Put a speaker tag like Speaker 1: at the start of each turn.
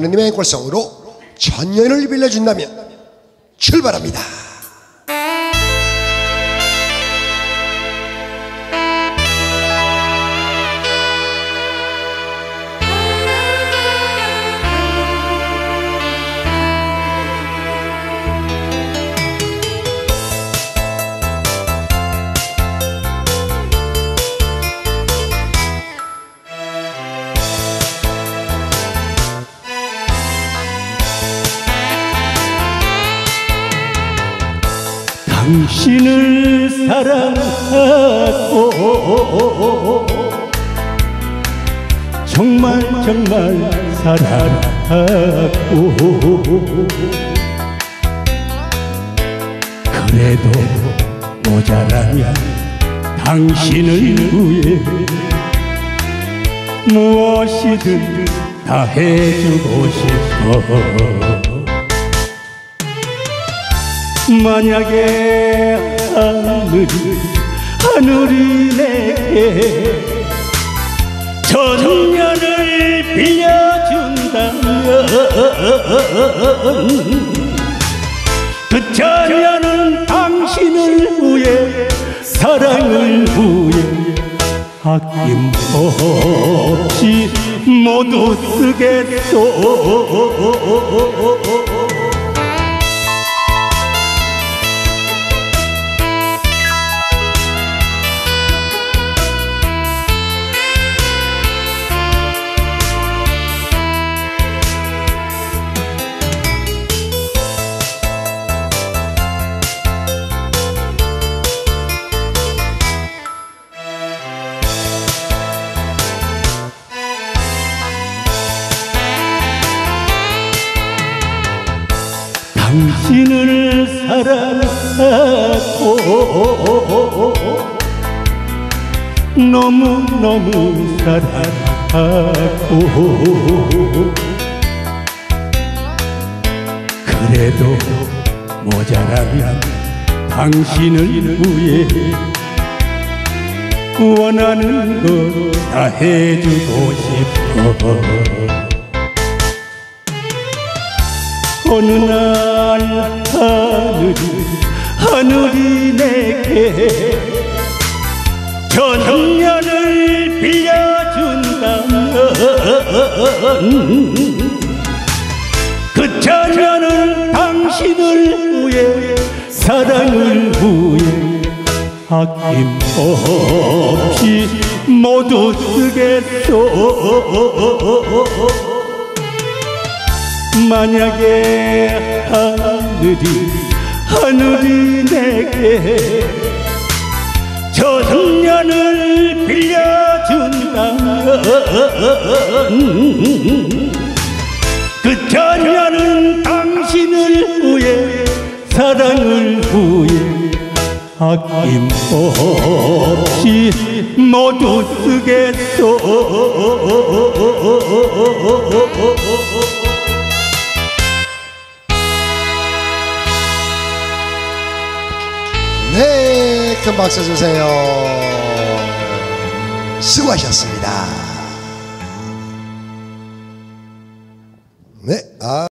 Speaker 1: 하느님의 골성으로 천년을 빌려준다면 출발합니다.
Speaker 2: 당신을 사랑하고. 정말 정말 사랑하고. 그래도 모자라면 당신을 위해 무엇이든 다 해주고 싶어 만약에 하늘이 하늘이 내게 천년을 빌려준다면 그 천년은 당신을 위해 사랑을 위해 아낌없이 모두 쓰겠소 당신을 사랑하고 너무너무 사랑하고 그래도 모자라면 당신을 위해 원하는 거다 해주고 싶어 어느 날 하늘이 하늘이 내게 천년을 빌려준다면 그 천년은 당신을 위해 사랑을 위해 아낌없이 모두 쓰겠소 만약에 하늘이 하늘이 내게 천년을 빌려준다면 그 천년은 당신을 위해 사랑을 위해 아낌없이 모두 쓰겠소
Speaker 1: 네, 큰 박수 주세요. 수고하셨습니다.